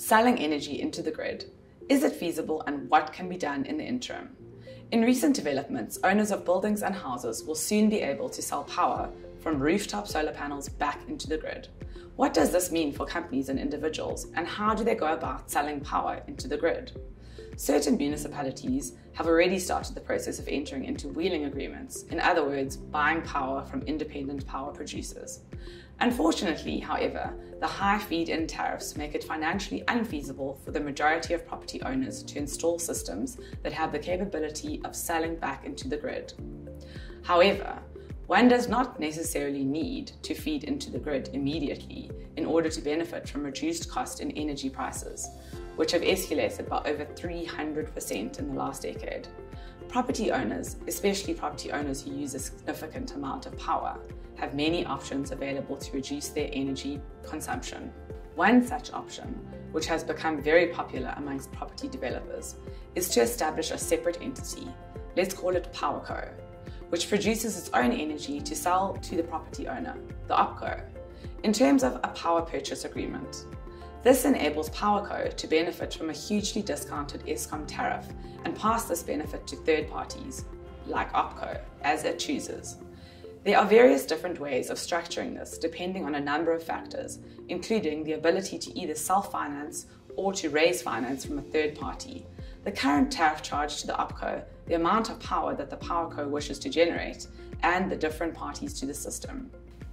selling energy into the grid. Is it feasible and what can be done in the interim? In recent developments, owners of buildings and houses will soon be able to sell power from rooftop solar panels back into the grid. What does this mean for companies and individuals, and how do they go about selling power into the grid? Certain municipalities have already started the process of entering into wheeling agreements, in other words, buying power from independent power producers. Unfortunately, however, the high feed in tariffs make it financially unfeasible for the majority of property owners to install systems that have the capability of selling back into the grid. However, one does not necessarily need to feed into the grid immediately in order to benefit from reduced cost in energy prices, which have escalated by over 300% in the last decade. Property owners, especially property owners who use a significant amount of power, have many options available to reduce their energy consumption. One such option, which has become very popular amongst property developers, is to establish a separate entity, let's call it PowerCo, which produces its own energy to sell to the property owner, the OPCO, in terms of a power purchase agreement. This enables PowerCo to benefit from a hugely discounted Eskom tariff and pass this benefit to third parties, like OPCO, as it chooses. There are various different ways of structuring this depending on a number of factors, including the ability to either self finance or to raise finance from a third party, the current tariff charge to the OPCO, the amount of power that the PowerCo wishes to generate, and the different parties to the system.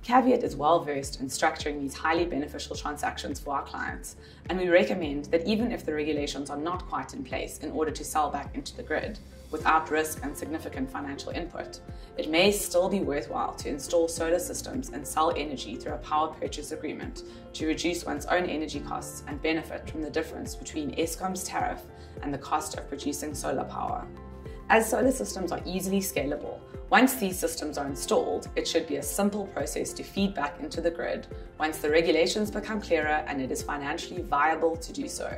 Caveat is well versed in structuring these highly beneficial transactions for our clients, and we recommend that even if the regulations are not quite in place in order to sell back into the grid, without risk and significant financial input, it may still be worthwhile to install solar systems and sell energy through a power purchase agreement to reduce one's own energy costs and benefit from the difference between Eskom's tariff and the cost of producing solar power. As solar systems are easily scalable, once these systems are installed, it should be a simple process to feed back into the grid once the regulations become clearer and it is financially viable to do so.